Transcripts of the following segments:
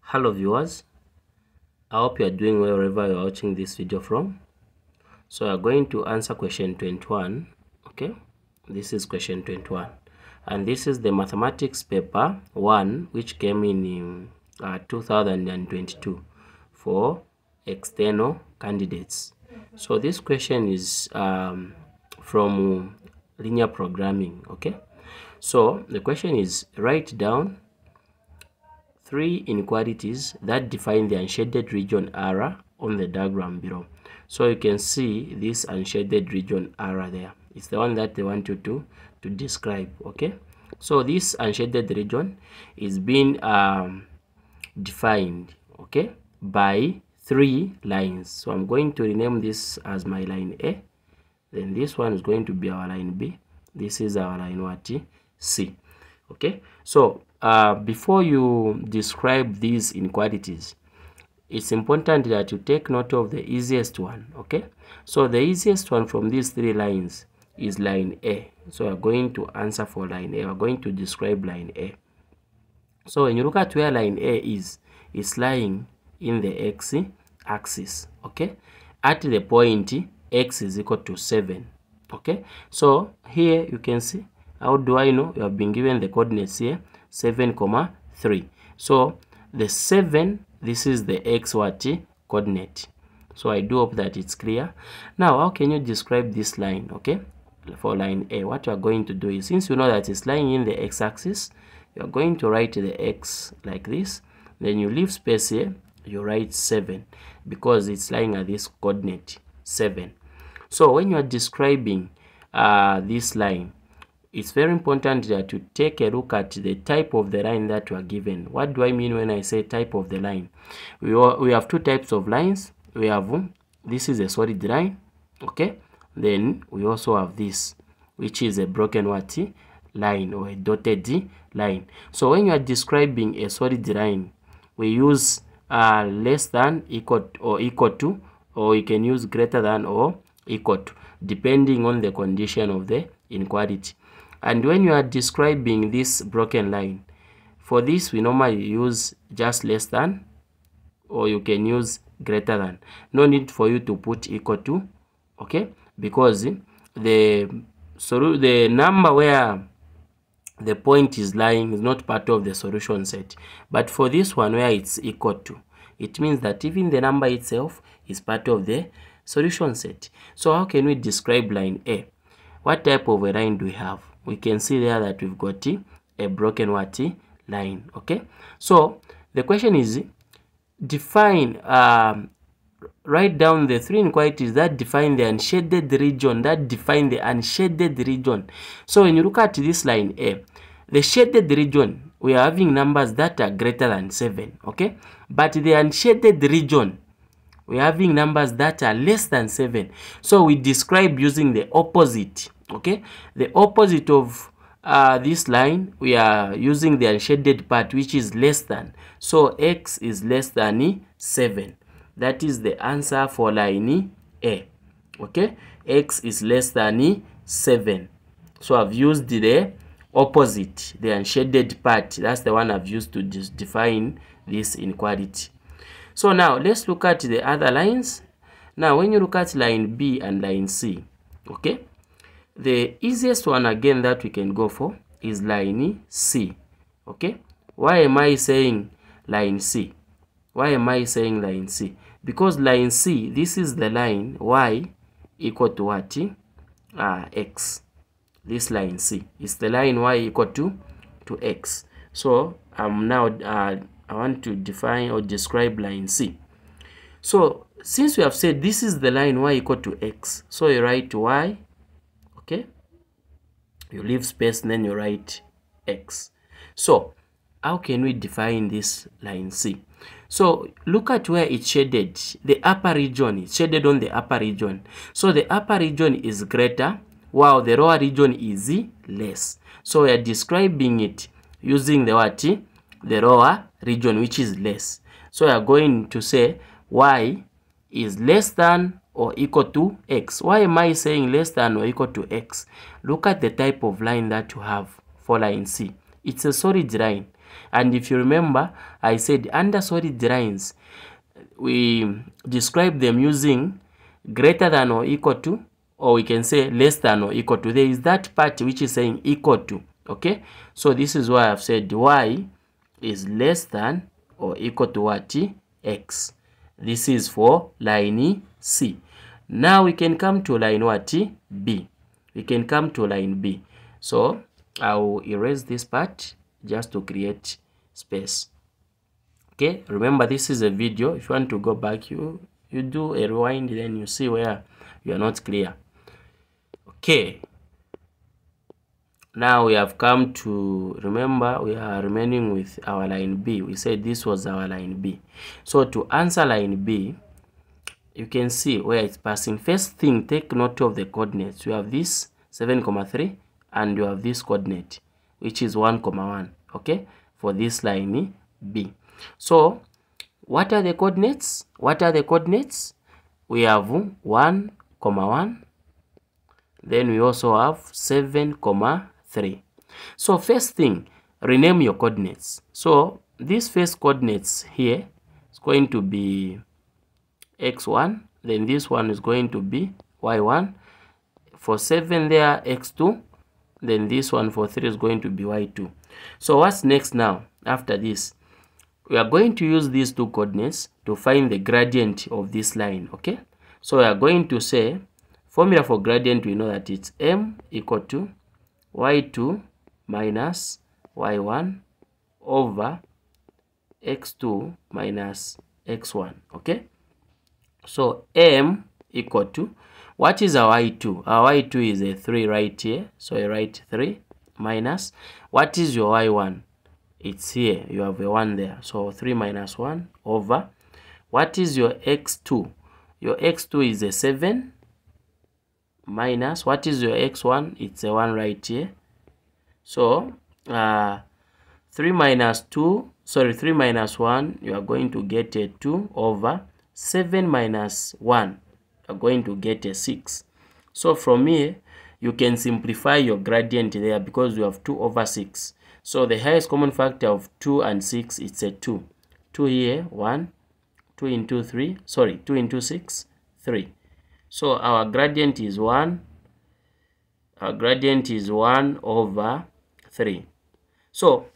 Hello viewers, I hope you are doing well wherever you are watching this video from. So we are going to answer question 21, okay? This is question 21. And this is the mathematics paper 1 which came in uh, 2022 for external candidates. So this question is um, from linear programming, okay? So the question is write down three inequalities that define the unshaded region R on the diagram below. So you can see this unshaded region R there. It's the one that they want you to, to describe, okay? So this unshaded region is being um, defined, okay, by three lines. So I'm going to rename this as my line A. Then this one is going to be our line B. This is our line what? C. Okay. So uh, before you describe these inequalities, it's important that you take note of the easiest one. Okay. So the easiest one from these three lines is line A. So we're going to answer for line A. We're going to describe line A. So when you look at where line A is, it's lying in the x axis. Okay. At the point x is equal to 7. Okay. So here you can see how do I know? You have been given the coordinates here, 7, comma 3. So the 7, this is the x what coordinate. So I do hope that it's clear. Now, how can you describe this line, okay? For line A, what you are going to do is, since you know that it's lying in the x-axis, you are going to write the x like this. Then you leave space here, you write 7, because it's lying at this coordinate, 7. So when you are describing uh, this line, it's very important that you take a look at the type of the line that you are given. What do I mean when I say type of the line? We, we have two types of lines. We have, this is a solid line, okay? Then we also have this, which is a broken what? Line or a dotted line. So when you are describing a solid line, we use uh, less than, equal or equal to, or you can use greater than or equal to, depending on the condition of the inequality. And when you are describing this broken line, for this we normally use just less than or you can use greater than. No need for you to put equal to, okay? Because the so the number where the point is lying is not part of the solution set. But for this one where it's equal to, it means that even the number itself is part of the solution set. So how can we describe line A? What type of a line do we have? we can see there that we've got a broken what line okay so the question is define um, write down the three inequalities that define the unshaded region that define the unshaded region so when you look at this line a the shaded region we are having numbers that are greater than 7 okay but the unshaded region we are having numbers that are less than 7 so we describe using the opposite okay? The opposite of uh, this line we are using the unshaded part which is less than. So x is less than 7 that is the answer for line a okay? X is less than 7 so i've used the opposite the unshaded part. That's the one i've used to define this inequality so now let's look at the other lines now when you look at line b and line c okay the easiest one again that we can go for is line C. Okay. Why am I saying line C? Why am I saying line C? Because line C, this is the line y equal to what? Uh, x. This line C is the line y equal to, to x. So I'm now, uh, I want to define or describe line C. So since we have said this is the line y equal to x, so you write y okay? You leave space and then you write x. So how can we define this line c? So look at where it's shaded. The upper region is shaded on the upper region. So the upper region is greater while the lower region is less. So we are describing it using the what the lower region which is less so we are going to say y is less than or equal to x. Why am I saying less than or equal to x? Look at the type of line that you have for line C. it's a solid line and if you remember i said under solid lines we describe them using greater than or equal to or we can say less than or equal to there is that part which is saying equal to okay so this is why i've said y is less than or equal to what? X. This is for line c. Now we can come to line what? B. We can come to line b. So i'll erase this part just to create space. Okay remember this is a video. If you want to go back you you do a rewind then you see where you are not clear. Okay now we have come to remember we are remaining with our line b. We said this was our line b. So to answer line b you can see where it's passing. First thing take note of the coordinates. You have this 7,3 and you have this coordinate which is 1 comma 1 okay for this line b. So what are the coordinates? What are the coordinates? We have 1 comma 1 then we also have 7 comma 3 so first thing rename your coordinates. So this first coordinates here is going to be x1 then this one is going to be y1 for 7 there x2 then this one for 3 is going to be y2 so what's next now after this? We are going to use these two coordinates to find the gradient of this line okay? So we are going to say formula for gradient we know that it's m equal to y2 minus y1 over x2 minus x1 okay? So m equal to what is our y2 our y2 is a 3 right here so I write 3 minus what is your y1 it's here you have a 1 there so 3 minus 1 over what is your x2 your x2 is a 7 minus what is your x1 it's a 1 right here. So uh, 3 minus 2 sorry 3 minus 1 you are going to get a 2 over 7 minus 1 you are going to get a 6 so from here you can simplify your gradient there because you have 2 over 6 so the highest common factor of 2 and 6 it's a 2 2 here 1 2 into 3 sorry 2 into 6 3 so our gradient is 1 our gradient is 1 over 3 so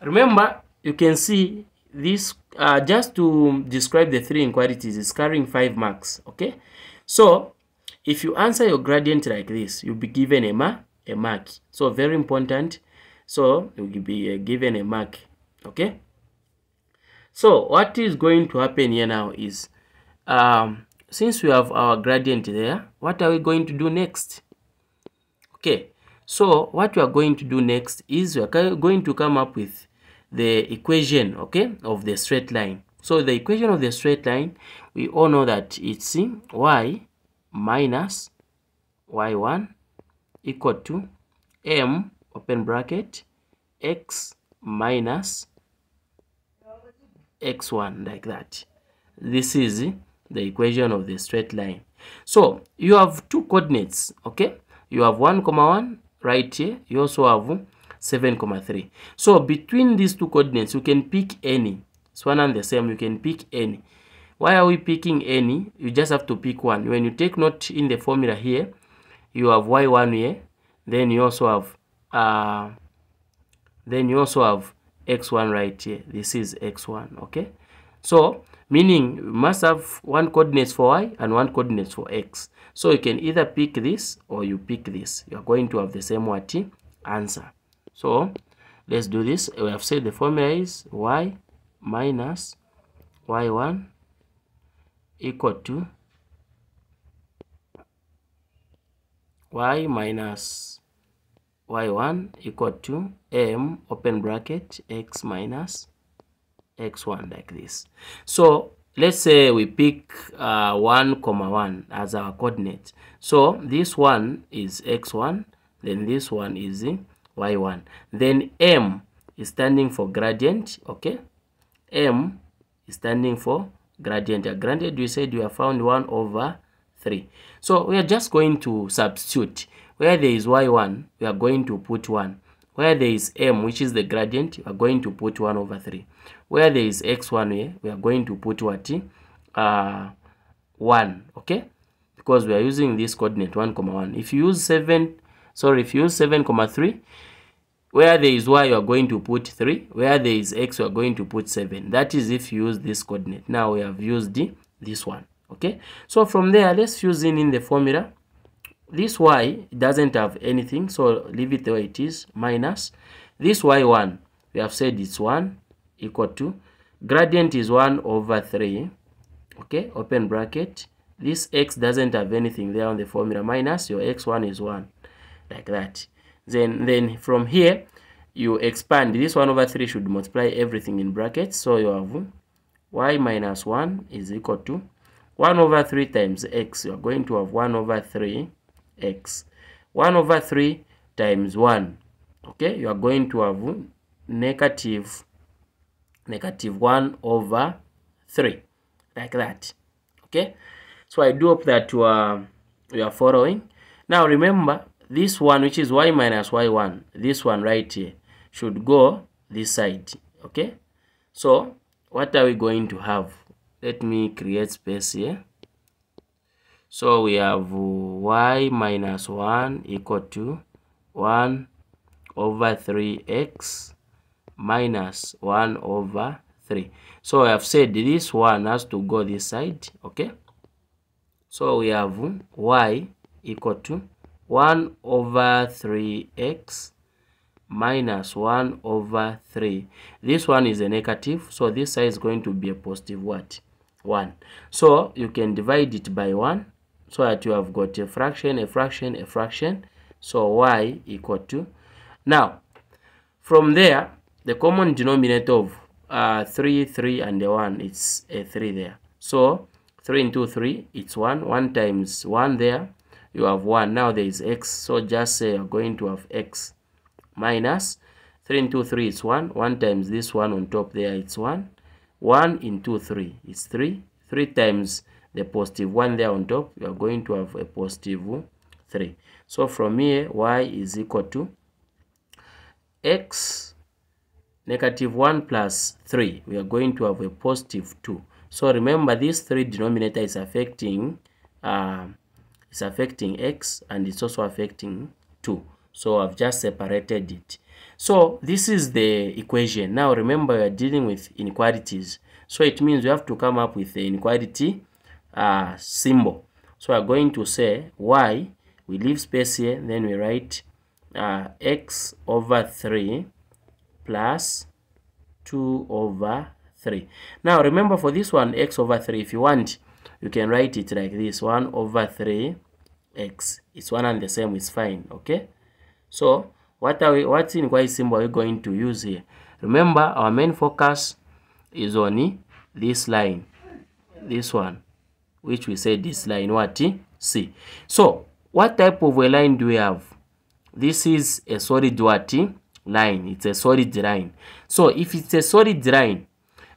remember you can see this uh, just to describe the three inequalities is carrying 5 marks okay? So if you answer your gradient like this you'll be given a, ma a mark. So very important. So you'll be uh, given a mark okay? So what is going to happen here now is um, since we have our gradient there, what are we going to do next? Okay, so what we are going to do next is we are going to come up with the equation, okay, of the straight line. So the equation of the straight line, we all know that it's y minus y1 equal to m open bracket x minus x1 like that. This is the equation of the straight line. So you have two coordinates, okay? You have 1 comma 1 right here. You also have 7 comma 3. So between these two coordinates, you can pick any. It's one and the same. You can pick any. Why are we picking any? You just have to pick one. When you take note in the formula here, you have y1 here. Then you also have uh, then you also have x1 right here. This is x1, okay? So meaning you must have one coordinates for y and one coordinates for x. So you can either pick this or you pick this. You are going to have the same what answer. So let's do this. We have said the formula is y minus y1 equal to y minus y1 equal to m open bracket x minus x1 like this. So let's say we pick uh, 1 comma 1 as our coordinate. So this one is x1 then this one is y1 then m is standing for gradient okay? M is standing for gradient. Granted we said we have found 1 over 3 so we are just going to substitute. Where there is y1 we are going to put 1 where there is m which is the gradient we are going to put 1 over 3 where there is x1 here we are going to put what? Uh 1 okay? Because we are using this coordinate 1 comma 1 if you use 7 sorry if you use 7 comma 3 where there is y you are going to put 3 where there is x you are going to put 7 that is if you use this coordinate. Now we have used this one okay? So from there let's use in in the formula this y doesn't have anything so leave it the way it is minus. This y1 we have said it's 1 equal to gradient is 1 over 3 okay open bracket. This x doesn't have anything there on the formula minus your x1 is 1 like that. Then then from here you expand. This 1 over 3 should multiply everything in brackets so you have y minus 1 is equal to 1 over 3 times x. You are going to have 1 over 3 x. 1 over 3 times 1 okay you are going to have negative negative 1 over 3 like that. Okay so i do hope that you are you are following. Now remember this one which is y minus y1 this one right here should go this side. Okay so what are we going to have? Let me create space here so we have y minus 1 equal to 1 over 3x minus 1 over 3 so i have said this one has to go this side okay? So we have y equal to 1 over 3x minus 1 over 3 this one is a negative so this side is going to be a positive what? 1 so you can divide it by 1 so that you have got a fraction a fraction a fraction. So y equal to now from there the common denominator of uh, 3 3 and the 1 it's a 3 there. So 3 into 3 it's 1 1 times 1 there you have 1 now there is x. So just say you're going to have x minus 3 into 3 is 1 1 times this one on top there it's 1 1 into 3 is 3 3 times the positive 1 there on top you are going to have a positive 3 so from here y is equal to x negative 1 plus 3 we are going to have a positive 2 so remember this 3 denominator is affecting uh, is affecting x and it's also affecting 2 so I've just separated it. So this is the equation. Now remember we are dealing with inequalities. So it means we have to come up with the inequality uh, symbol. So we're going to say y we leave space here then we write uh, x over 3 plus 2 over 3 now remember for this one x over 3 if you want you can write it like this 1 over 3 x. It's one and the same it's fine okay? So what are we what inequality symbol are we going to use here? Remember our main focus is on this line this one which we say this line what? C. So what type of a line do we have? This is a solid what? Line. It's a solid line. So if it's a solid line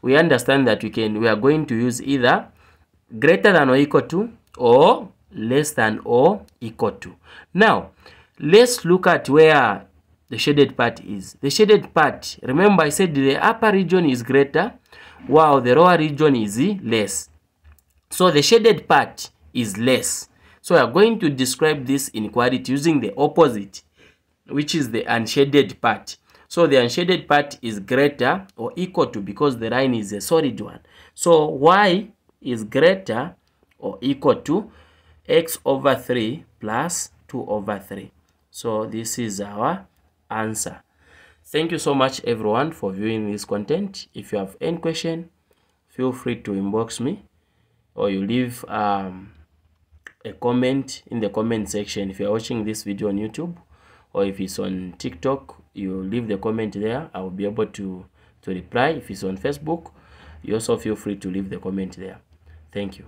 we understand that we can we are going to use either greater than or equal to or less than or equal to. Now let's look at where the shaded part is. The shaded part remember i said the upper region is greater while the lower region is less so the shaded part is less. So we are going to describe this inequality using the opposite which is the unshaded part. So the unshaded part is greater or equal to because the line is a solid one. So y is greater or equal to x over 3 plus 2 over 3 so this is our answer. Thank you so much everyone for viewing this content. If you have any question feel free to inbox me or you leave um, a comment in the comment section. If you're watching this video on youtube or if it's on tiktok you leave the comment there. I will be able to to reply. If it's on facebook you also feel free to leave the comment there. Thank you